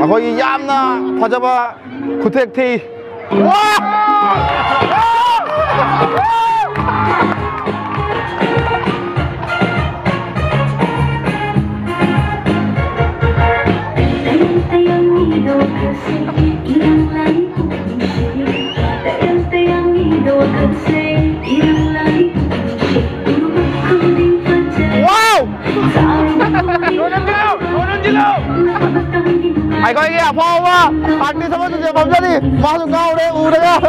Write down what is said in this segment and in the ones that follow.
ꯑꯩꯈꯣꯏꯒꯤ ꯌꯥꯝꯅ ꯐꯖꯕ ꯈꯨꯊꯦꯛ ꯊꯤ 아이고 이게 아파와 박리 서면 이제 범전이 마중가 오래 우래야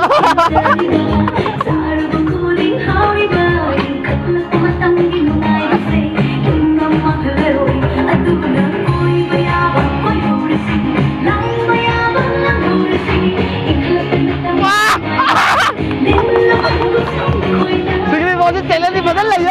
와! 지금 뭐지 탤런이 뭐달라 이거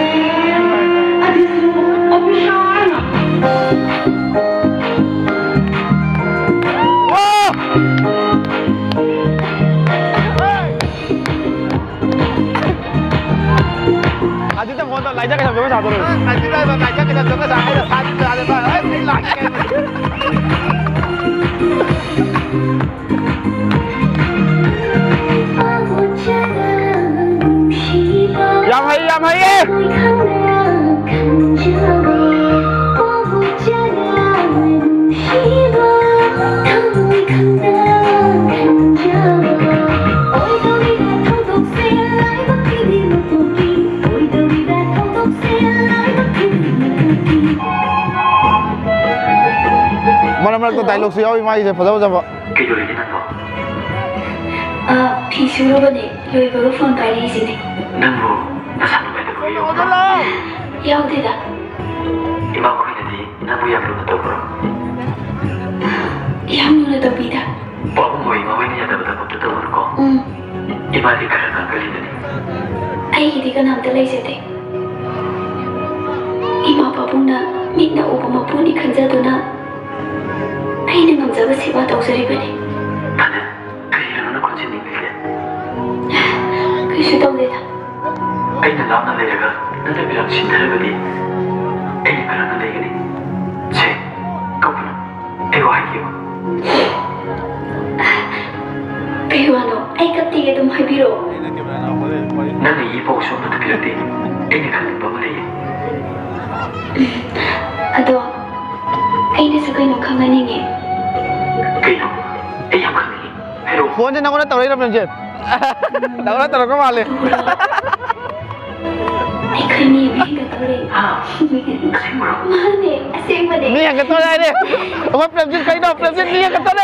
아진짜 먼저 날짜가 잡혀서 자도를 아진짜 먼저 날짜가 잡혀서 자도를 사진을 하면서 아이 밀라 양하이 양하이 ะ 계절이긴 한 거. 아, 비수로번에 여기가 폰 달리시네. 난뭐 나사는 왜 되고 이거 야우대다. 이만 거기는데 나무 약으로 넣다 보러. 양눈에도 비다. 뻔은 뭐 이만 왜 니냐다보다 못 뜯어 보는 거. 응. 이 말이 가려가 안 걸리더니 아이디가 남들 레이저대. 이마 바보나 민나 오버마 보니 간자도나. 아이는 남자가 세바 덕소리거네. 나는 그 이름은 권진님에게 그시 덕대다. 아이는 나나 내려가 너네 비랑 신타르거니 애니 그러는 내게니 제 거꾸로 애와이기요 배우하노 아이가 띠게 좀 하비로. 나는 이 보고 쇼부터 빌었더니 애니 가는 법을 해 아도 아이는 그이노 강하니게. 그 哎呀妈！哎，我今天拿我那灯笼来当证据，拿我那灯笼过来。你开咪？你开灯笼啊？你开嘛？你先开。你开灯笼来呢？我平板机开灯，平板机你开灯笼来。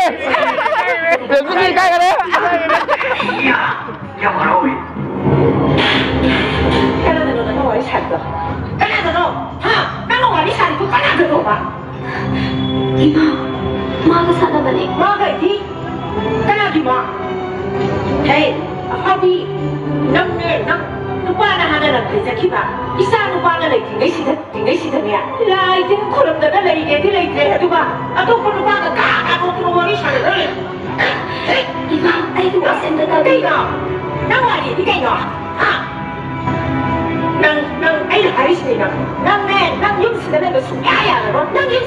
平板机开个呢？哎呀，你他妈的！他那个东西啥子？他那个东西，哈，那个玩意啥子？我哪知道嘛？你妈！Maka sana balik. Maka ini, kenapa mau? Hei, apa di? Nampir, namp, lupa ada. Bisa lupa ada lagi, tinggai sidan, tinggai ya. Itu yang kurup lagi, ganti lagi, ya, coba. Atau pun lupa ada, kak, kak, kak, kak, kak, kak, Ibang, ayo, senda tadi. Ibang, nang, nang, ayo, hari senda. Nang, nang, ย 이야 야 뭐라고 까나드로 너 와리 샀어 까나드로 하 까나 와리 사니까 까나드로 봐 이마 마가 사나바네. 뭐가 있지? 까나기 뭐 헤이 아파비 남네 남 누구나 하나는 그저 기봐 이사 누구나 내 딩게 시다 딩게 시다냐 라이트 코름다가 레이게 디레이트 해두봐 아또 코르바가 까까고 들어버리 샤를 이마 아이고 와센다 cái 다비. nào nó ngoài gì cái nhỏ hả nâng nâng ấy là hai mươi nè nâng nè nâng giúp sự lên cái sủng cái nhà rồi nâng giúp sự lên cái nhà rồi hai mươi 이마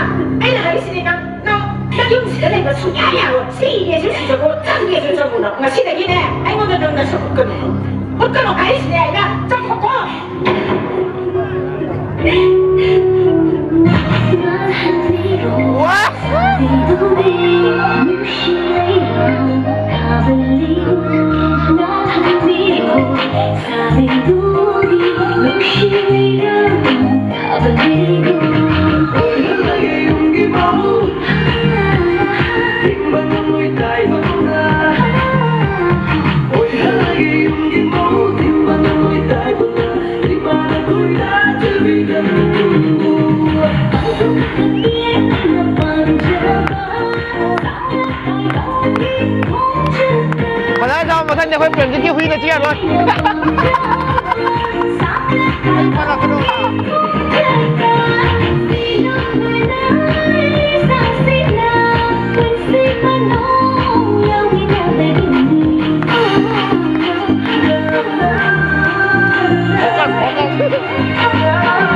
아이가 그이란 그렇게 있어. 就是那个出家呀，这一年就是这个，这一年就这么了。我现在一年，哎，我都弄得出，我开始的，你看。我来一下，我看见会眼睛就晕了，这样了。哈哈哈哈哈哈！我干，我干。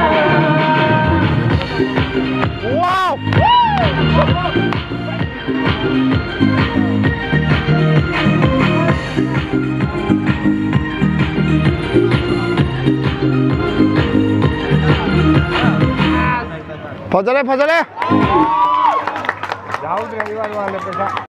ફજરે ફજરે જાઉં ડ્રાઈવર વાલે પૈસા